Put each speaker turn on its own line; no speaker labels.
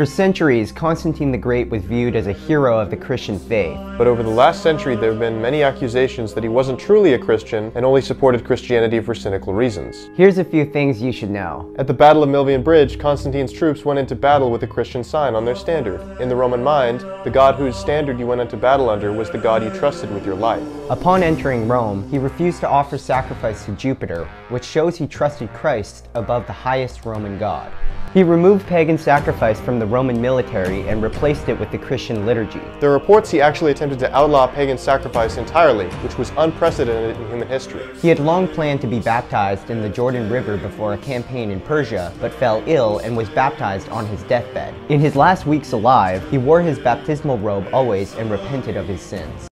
For centuries, Constantine the Great was viewed as a hero of the Christian faith.
But over the last century, there have been many accusations that he wasn't truly a Christian and only supported Christianity for cynical reasons.
Here's a few things you should know.
At the Battle of Milvian Bridge, Constantine's troops went into battle with a Christian sign on their standard. In the Roman mind, the god whose standard you went into battle under was the god you trusted with your life.
Upon entering Rome, he refused to offer sacrifice to Jupiter, which shows he trusted Christ above the highest Roman god. He removed pagan sacrifice from the Roman military and replaced it with the Christian liturgy.
There are reports he actually attempted to outlaw pagan sacrifice entirely, which was unprecedented in human history.
He had long planned to be baptized in the Jordan River before a campaign in Persia, but fell ill and was baptized on his deathbed. In his last weeks alive, he wore his baptismal robe always and repented of his sins.